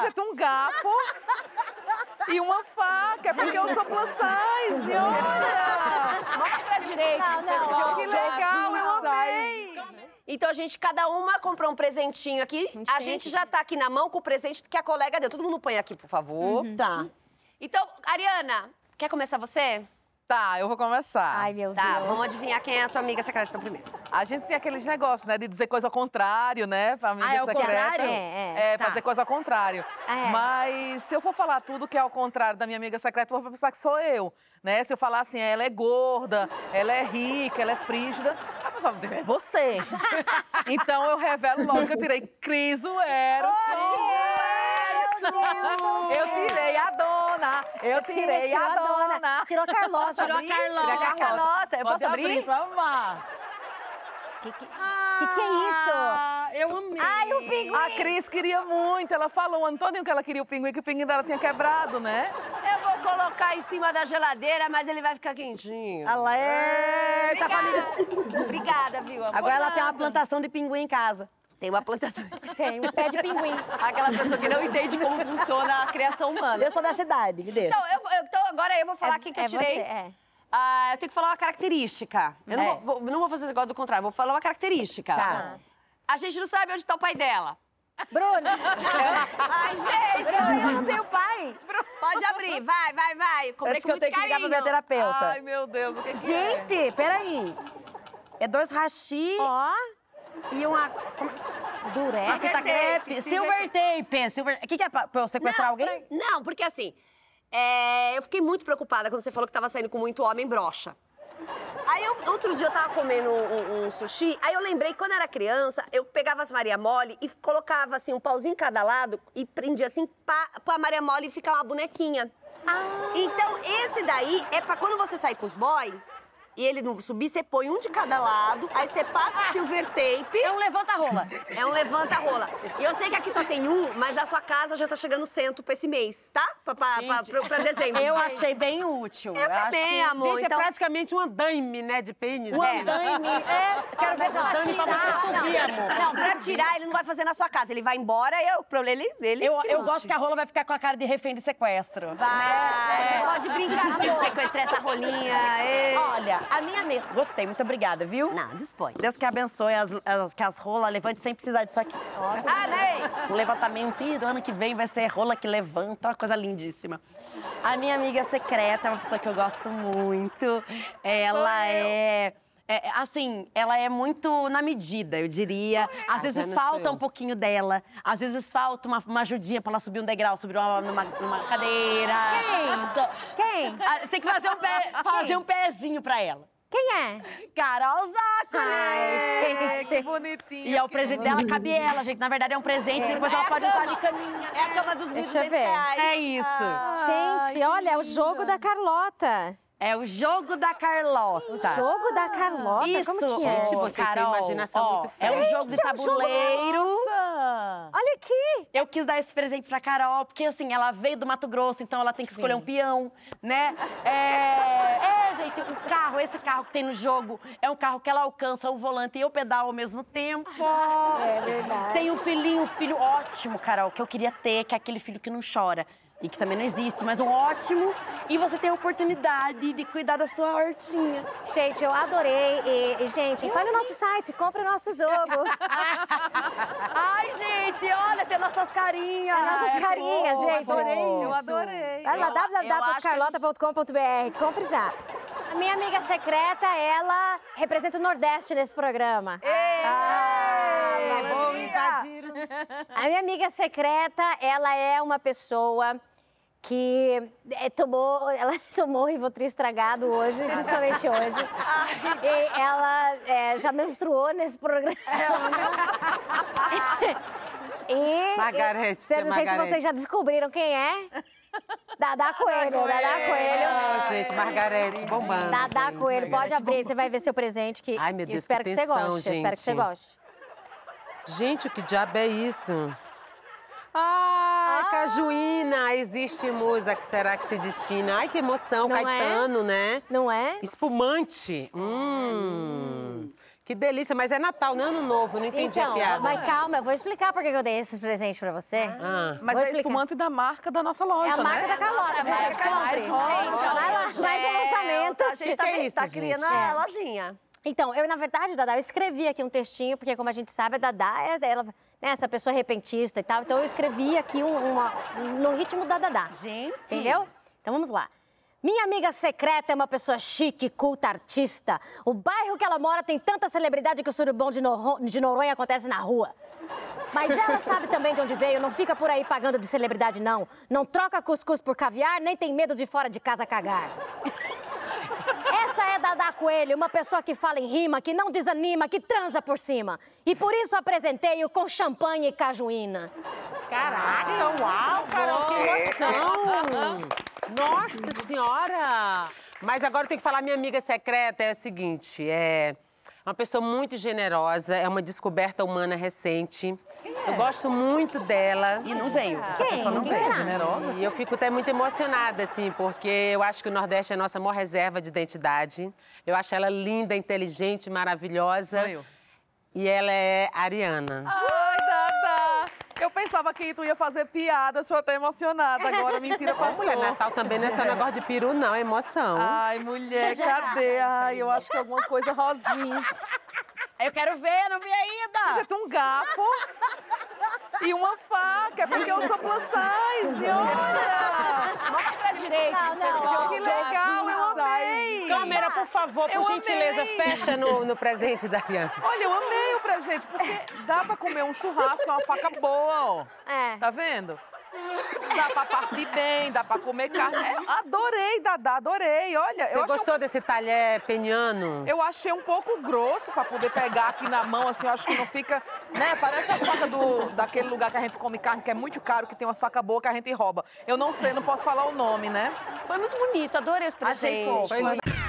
Gente, um garfo e uma faca, é porque eu sou plus size, olha! Mostra direito, Não, não, pessoal. Que legal, eu amei! Então a gente, cada uma comprou um presentinho aqui. A gente já tá aqui na mão com o presente que a colega deu. Todo mundo põe aqui, por favor. Tá. Então, Ariana, quer começar você? Tá, eu vou começar. Ai, meu Tá, Deus. vamos adivinhar quem é a tua amiga secreta primeiro. A gente tem aqueles negócios, né? De dizer coisa ao contrário, né? Pra amiga Ah, é secreta. contrário? É, é, É, tá. dizer coisa ao contrário. É. Mas se eu for falar tudo que é ao contrário da minha amiga secreta, eu vou pensar que sou eu, né? Se eu falar assim, ela é gorda, ela é rica, ela é frígida, a pessoa vai dizer, é você. então eu revelo logo que eu tirei Criso Eros. Eu tirei a dona, eu tirei a dona. Tirou a Carlota. Tirou a? Carlota. Tirei a Carlota. Eu posso abrir? Vamos lá. Que que, que que é isso? Ah, eu amei. Ai, o pinguim. A Cris queria muito, ela falou o ano todinho que ela queria o pinguim, que o pinguim dela tinha quebrado, né? Eu vou colocar em cima da geladeira, mas ele vai ficar quentinho. Ela é. Tá família. Obrigada, viu, amor? Agora ela tem uma plantação de pinguim em casa. Tem uma plantação. Tem um pé de pinguim. Aquela pessoa que não entende como funciona a criação humana. Eu sou da cidade, me deixa. Então, eu, eu- então agora eu vou falar aqui que eu é tirei. Você, é. Ah, eu tenho que falar uma característica. Eu não, É. vou, vou- não vou fazer negócio do contrário, vou falar uma característica. Tá. A gente não sabe onde tá o pai dela. Bruno, Ai, gente! Eu não tenho pai. Pode abrir, vai, vai, vai. Comprei Antes com que eu tenho que ligar pra carinho. minha terapeuta. Ai, meu Deus, o que, que é? Gente, peraí. É dois rachi ó, e uma. durex. Silver tape, silver tape. O que, que é pra, pra eu sequestrar alguém? Não, porque assim, é, eu fiquei muito preocupada quando você falou que tava saindo com muito homem broxa. Aí, eu- outro dia eu tava comendo um, um sushi, aí eu lembrei que quando era criança, eu pegava as Maria Mole e colocava assim um pauzinho em cada lado e prendia assim pra, pra Maria Mole ficar uma bonequinha. Então, esse daí é pra quando você sair com os boy e ele não subir, você põe um de cada lado, aí você passa silver tape. É um levanta-rola. É um levanta-rola. E eu sei que aqui só tem um, mas da sua casa já tá chegando cento pra esse mês, tá? Pra, pra, pra, pra, pra dezembro. Eu Gente. achei bem útil. Eu acho também, que- amor. Gente, então... é praticamente um andaime, né, de pênis. Um né? andaime. É, quero ver Mas andaime pra você subir, amor. Não, pra tirar, ele não vai fazer na sua casa. Ele vai embora e é o problema ele, dele. Eu, que eu gosto que a rola vai ficar com a cara de refém de sequestro. Vai, você pode brincar com sequestrar essa rolinha. ê. Olha, a minha amiga. Gostei, muito obrigada, viu? Não, dispõe. Deus que abençoe as, as- que as rolas levantem sem precisar disso aqui. Amém! O levantamento e do ano que vem vai ser rola que levanta, uma coisa lindíssima. A minha amiga secreta é uma pessoa que eu gosto muito. Ela é. É, assim, ela é muito na medida, eu diria. Às vezes falta um pouquinho dela. Às vezes falta uma, uma ajudinha pra ela subir um degrau, subir uma, numa, numa cadeira. Quem? Só- Quem? Ah, Você tem que fazer um, pé, fazer um pezinho pra ela. Quem é? Carol Zócoli! Ai, Que bonitinho. E é o presente dela, cabe ela, gente. Na verdade, é um presente, depois ela É a pode usar de caminha. É a cama dos Deixa eu 1.200 ver. reais. É isso. Gente, olha, é o jogo da Carlota. É o jogo da Carlota. O jogo da Carlota. Isso, Como que é? Gente, vocês têm Carol, imaginação ó, muito É um forte. jogo de é um jogo- tabuleiro. Olha aqui. Eu quis dar esse presente pra Carol, porque assim, ela veio do Mato Grosso, então ela tem que escolher um peão, né? É, é, gente, o carro, esse carro que tem no jogo, é um carro que ela alcança o volante e eu pedalo ao mesmo tempo. É verdade. Tem um filhinho, um filho ótimo, Carol, que eu queria ter, que é aquele filho que não chora. E que também não existe, mas um ótimo. E você tem a oportunidade de cuidar da sua hortinha. Gente, eu adorei. E, e, gente, vai no nosso site, compra o nosso jogo. Ai, gente, olha, tem nossas carinhas. É nossas carinhas, fofo. gente. Adorei, eu adorei. Vai lá, www.carlota.com.br. Compre já. A minha amiga secreta, ela representa o Nordeste nesse programa. Ah, Vou invadir. A minha amiga secreta, ela é uma pessoa que é, tomou, ela tomou Rivotril estragado hoje, principalmente hoje. E ela é, já menstruou nesse programa. e Margarete, eu, eu não sei se Margarete. vocês já descobriram quem é. Dadá Coelho, Dadá Coelho. Oh, gente, Margarete bombando. Dadá gente. Coelho, pode abrir, você vai ver seu presente que Ai, meu eu Deus, espero que que, você tensão, goste. eu espero que você gente. goste. Gente, o que diabo é isso? Cajuína, existe musa que será que se destina. Ai, que emoção, Não é? Caetano, né? Não é? Espumante. Hum. Que delícia, mas é Natal, não é Ano Novo, não entendi Então, a piada. mas calma, eu vou explicar por que eu dei esses presentes pra você. Ah. Mas Vou é explicar. espumante da marca da nossa loja, É a marca né? da Carlota, é vai, marca da. Carlota. Gente, Vai lá, mais um lançamento. A gente tá, Que é isso, tá gente? criando É. a lojinha. Então, eu, na verdade, Dadá, eu escrevi aqui um textinho, porque como a gente sabe, a Dadá é ela, né, essa pessoa repentista e tal. Então eu escrevi aqui um- uma, no ritmo da Dadá. Gente. Entendeu? Então vamos lá. Minha amiga secreta é uma pessoa chique, culta, artista. O bairro que ela mora tem tanta celebridade que o surubom de, de Noronha acontece na rua. Mas ela sabe também de onde veio, não fica por aí pagando de celebridade, não. Não troca cuscuz por caviar, nem tem medo de fora de casa cagar. É Coelho, uma pessoa que fala em rima, que não desanima, que transa por cima. E por isso apresentei-o com champanhe e cajuína. Caraca, uau, Carol, que emoção! Nossa Senhora! Mas agora eu tenho que falar, minha amiga secreta é o seguinte, é uma pessoa muito generosa, é uma descoberta humana recente. Eu gosto muito dela. E não veio. Essa Quem? pessoa não Quem veio. será? Generosa. E eu fico até muito emocionada, assim, porque eu acho que o Nordeste é a nossa maior reserva de identidade. Eu acho ela linda, inteligente, maravilhosa. Sou eu. E ela é ariana. Ai, Dada! Eu pensava que tu ia fazer piada, estou até emocionada agora. Mentira, passou. mulher, Natal também não é só negócio de peru, não, é emoção. Ai, mulher, cadê? Ai, eu acho que é alguma coisa rosinha. Eu quero ver, não vi ainda. Gente, um garfo e uma faca, porque eu sou plus size, olha! Mostra direito. Não, não, pessoal. Que legal, eu amei! Câmera, por favor, por Eu gentileza, amei. fecha no, no presente da Ariana. Olha, eu amei o presente, porque dá pra comer um churrasco, é uma faca boa, ó. É. Tá vendo? Dá pra partir bem, dá pra comer carne. É, adorei, Dadá, adorei. Olha, Você acho- gostou desse talher peniano? eu achei um pouco grosso pra poder pegar aqui na mão, assim, eu acho que não fica, né? Parece as facas do, daquele lugar que a gente come carne, que é muito caro, que tem umas facas boas que a gente rouba. Eu não sei, não posso falar o nome, né? Foi muito bonito, adorei esse Achei presente. fofo. Foi lindo.